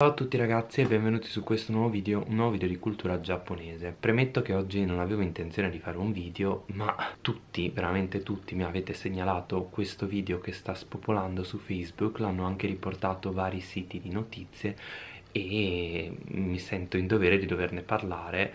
Ciao a tutti ragazzi e benvenuti su questo nuovo video, un nuovo video di cultura giapponese. Premetto che oggi non avevo intenzione di fare un video ma tutti, veramente tutti mi avete segnalato questo video che sta spopolando su Facebook L'hanno anche riportato vari siti di notizie e mi sento in dovere di doverne parlare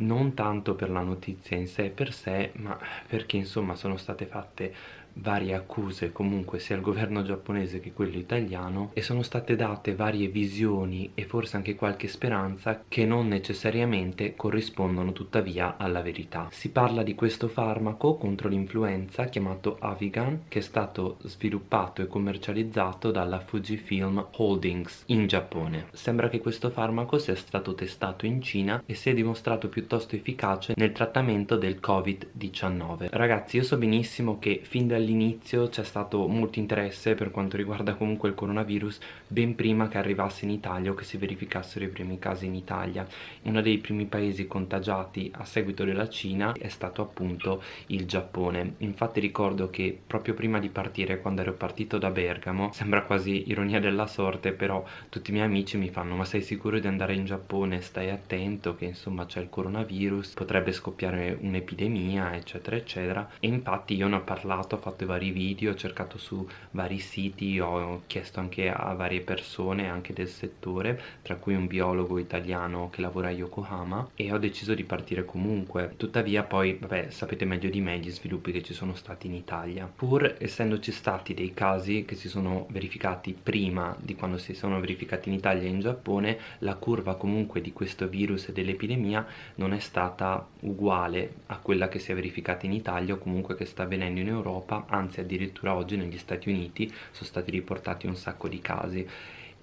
non tanto per la notizia in sé per sé ma perché insomma sono state fatte varie accuse comunque sia al governo giapponese che quello italiano e sono state date varie visioni e forse anche qualche speranza che non necessariamente corrispondono tuttavia alla verità. Si parla di questo farmaco contro l'influenza chiamato Avigan che è stato sviluppato e commercializzato dalla Fujifilm Holdings in Giappone. Sembra che questo farmaco sia stato testato in Cina e si è dimostrato piuttosto efficace nel trattamento del Covid-19. Ragazzi io so benissimo che fin dall'inizio all'inizio c'è stato molto interesse per quanto riguarda comunque il coronavirus ben prima che arrivasse in Italia o che si verificassero i primi casi in Italia. Uno dei primi paesi contagiati a seguito della Cina è stato appunto il Giappone. Infatti ricordo che proprio prima di partire, quando ero partito da Bergamo, sembra quasi ironia della sorte, però tutti i miei amici mi fanno ma sei sicuro di andare in Giappone? Stai attento che insomma c'è il coronavirus, potrebbe scoppiare un'epidemia eccetera eccetera e infatti io ne ho parlato, ho fatto fatto vari video, ho cercato su vari siti, ho chiesto anche a varie persone anche del settore, tra cui un biologo italiano che lavora a Yokohama e ho deciso di partire comunque. Tuttavia poi, vabbè, sapete meglio di me gli sviluppi che ci sono stati in Italia. Pur essendoci stati dei casi che si sono verificati prima di quando si sono verificati in Italia e in Giappone, la curva comunque di questo virus e dell'epidemia non è stata uguale a quella che si è verificata in Italia o comunque che sta avvenendo in Europa anzi addirittura oggi negli Stati Uniti sono stati riportati un sacco di casi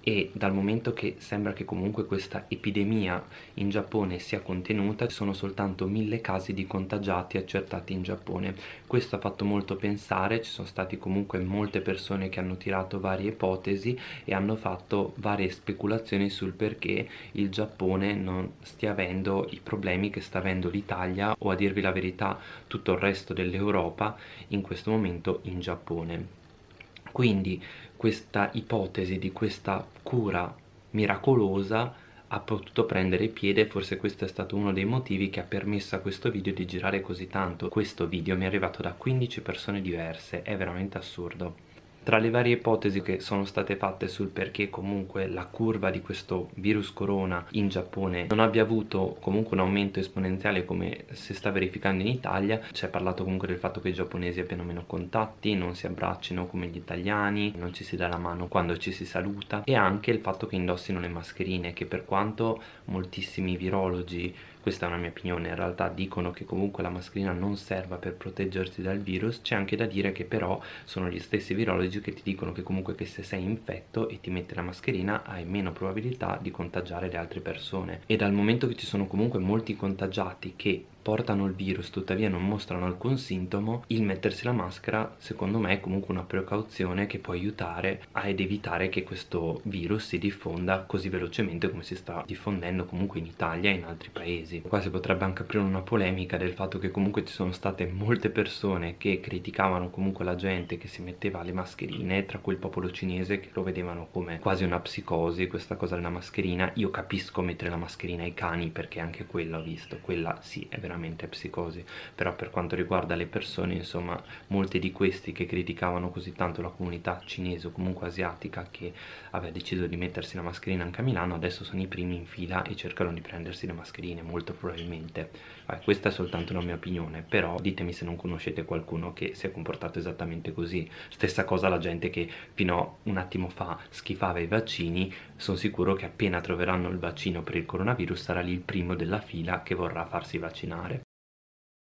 e dal momento che sembra che comunque questa epidemia in Giappone sia contenuta sono soltanto mille casi di contagiati accertati in Giappone. Questo ha fatto molto pensare ci sono stati comunque molte persone che hanno tirato varie ipotesi e hanno fatto varie speculazioni sul perché il Giappone non stia avendo i problemi che sta avendo l'Italia o a dirvi la verità tutto il resto dell'Europa in questo momento in Giappone quindi questa ipotesi di questa cura miracolosa ha potuto prendere piede e forse questo è stato uno dei motivi che ha permesso a questo video di girare così tanto. Questo video mi è arrivato da 15 persone diverse è veramente assurdo tra le varie ipotesi che sono state fatte sul perché comunque la curva di questo virus corona in Giappone non abbia avuto comunque un aumento esponenziale come si sta verificando in Italia si è parlato comunque del fatto che i giapponesi abbiano meno contatti non si abbraccino come gli italiani non ci si dà la mano quando ci si saluta e anche il fatto che indossino le mascherine che per quanto moltissimi virologi questa è una mia opinione in realtà dicono che comunque la mascherina non serva per proteggersi dal virus c'è anche da dire che però sono gli stessi virologi che ti dicono che comunque che se sei infetto e ti metti la mascherina hai meno probabilità di contagiare le altre persone. E dal momento che ci sono comunque molti contagiati che portano il virus tuttavia non mostrano alcun sintomo il mettersi la maschera secondo me è comunque una precauzione che può aiutare ad evitare che questo virus si diffonda così velocemente come si sta diffondendo comunque in Italia e in altri paesi. Qua si potrebbe anche aprire una polemica del fatto che comunque ci sono state molte persone che criticavano comunque la gente che si metteva le mascherine tra cui il popolo cinese che lo vedevano come quasi una psicosi questa cosa della mascherina. Io capisco mettere la mascherina ai cani perché anche quella ho visto quella sì è veramente veramente psicosi. Però per quanto riguarda le persone insomma molti di questi che criticavano così tanto la comunità cinese o comunque asiatica che aveva deciso di mettersi la mascherina anche a Milano adesso sono i primi in fila e cercano di prendersi le mascherine molto probabilmente. Eh, questa è soltanto una mia opinione però ditemi se non conoscete qualcuno che si è comportato esattamente così. Stessa cosa la gente che fino a un attimo fa schifava i vaccini sono sicuro che appena troveranno il vaccino per il coronavirus sarà lì il primo della fila che vorrà farsi vaccinare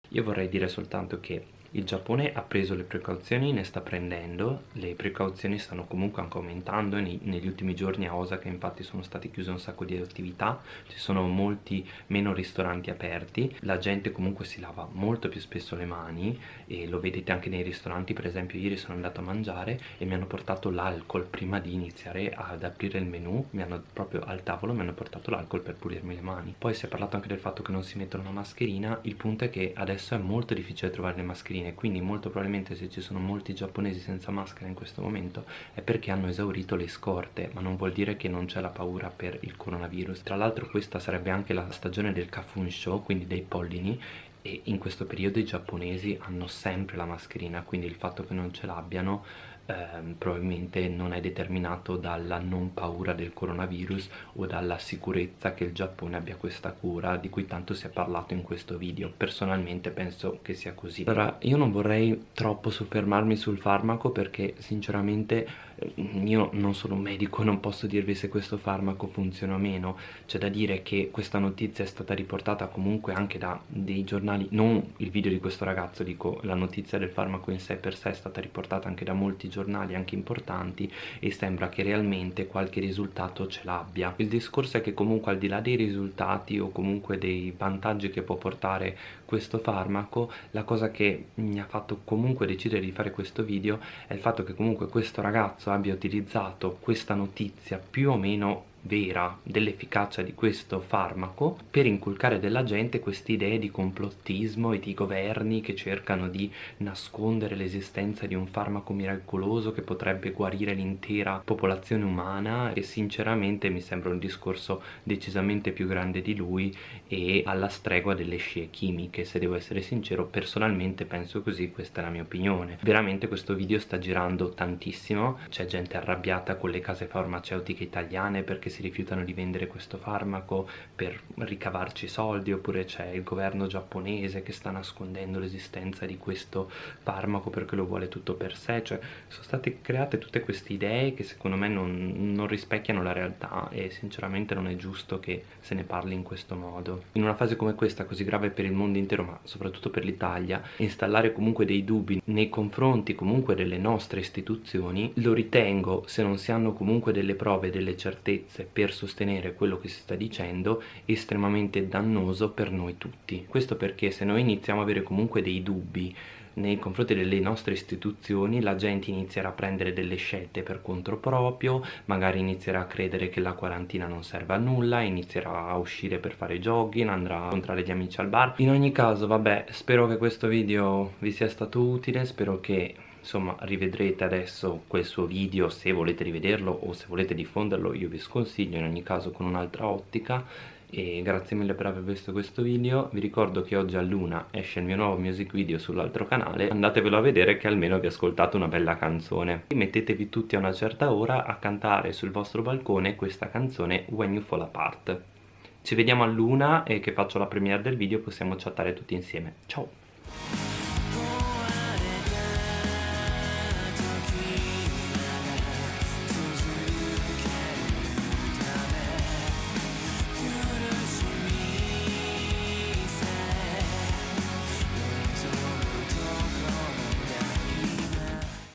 io vorrei dire soltanto che il Giappone ha preso le precauzioni, ne sta prendendo, le precauzioni stanno comunque anche aumentando, negli ultimi giorni a Osaka infatti sono state chiuse un sacco di attività, ci sono molti meno ristoranti aperti, la gente comunque si lava molto più spesso le mani e lo vedete anche nei ristoranti, per esempio ieri sono andato a mangiare e mi hanno portato l'alcol prima di iniziare ad aprire il menù, mi hanno proprio al tavolo mi hanno portato l'alcol per pulirmi le mani. Poi si è parlato anche del fatto che non si mettono una mascherina, il punto è che adesso è molto difficile trovare le mascherine mascherine quindi molto probabilmente se ci sono molti giapponesi senza maschera in questo momento è perché hanno esaurito le scorte ma non vuol dire che non c'è la paura per il coronavirus. Tra l'altro questa sarebbe anche la stagione del kafunsho quindi dei pollini e in questo periodo i giapponesi hanno sempre la mascherina quindi il fatto che non ce l'abbiano ehm, probabilmente non è determinato dalla non paura del coronavirus o dalla sicurezza che il Giappone abbia questa cura di cui tanto si è parlato in questo video. Personalmente penso che sia così. Allora io non vorrei troppo soffermarmi sul farmaco perché sinceramente io non sono un medico, non posso dirvi se questo farmaco funziona o meno, c'è da dire che questa notizia è stata riportata comunque anche da dei giornali, non il video di questo ragazzo, dico la notizia del farmaco in sé per sé è stata riportata anche da molti giornali anche importanti e sembra che realmente qualche risultato ce l'abbia. Il discorso è che comunque al di là dei risultati o comunque dei vantaggi che può portare questo farmaco, la cosa che mi ha fatto comunque decidere di fare questo video è il fatto che comunque questo ragazzo abbia utilizzato questa notizia più o meno vera dell'efficacia di questo farmaco per inculcare della gente queste idee di complottismo e di governi che cercano di nascondere l'esistenza di un farmaco miracoloso che potrebbe guarire l'intera popolazione umana e sinceramente mi sembra un discorso decisamente più grande di lui e alla stregua delle scie chimiche. Se devo essere sincero personalmente penso così questa è la mia opinione. Veramente questo video sta girando tantissimo c'è gente arrabbiata con le case farmaceutiche italiane perché che si rifiutano di vendere questo farmaco per ricavarci soldi oppure c'è il governo giapponese che sta nascondendo l'esistenza di questo farmaco perché lo vuole tutto per sé? Cioè sono state create tutte queste idee che secondo me non, non rispecchiano la realtà e sinceramente non è giusto che se ne parli in questo modo. In una fase come questa così grave per il mondo intero ma soprattutto per l'Italia installare comunque dei dubbi nei confronti comunque delle nostre istituzioni lo ritengo se non si hanno comunque delle prove delle certezze evidenze per sostenere quello che si sta dicendo estremamente dannoso per noi tutti questo perché se noi iniziamo a avere comunque dei dubbi nei confronti delle nostre istituzioni la gente inizierà a prendere delle scelte per conto proprio, magari inizierà a credere che la quarantina non serve a nulla, inizierà a uscire per fare jogging, andrà a incontrare gli amici al bar. In ogni caso, vabbè, spero che questo video vi sia stato utile, spero che insomma rivedrete adesso quel suo video se volete rivederlo o se volete diffonderlo io vi sconsiglio in ogni caso con un'altra ottica. E grazie mille per aver visto questo video. Vi ricordo che oggi a luna esce il mio nuovo music video sull'altro canale. Andatevelo a vedere che almeno vi ascoltate una bella canzone. Mettetevi tutti a una certa ora a cantare sul vostro balcone questa canzone When You Fall Apart. Ci vediamo a luna e che faccio la premiere del video possiamo chattare tutti insieme. Ciao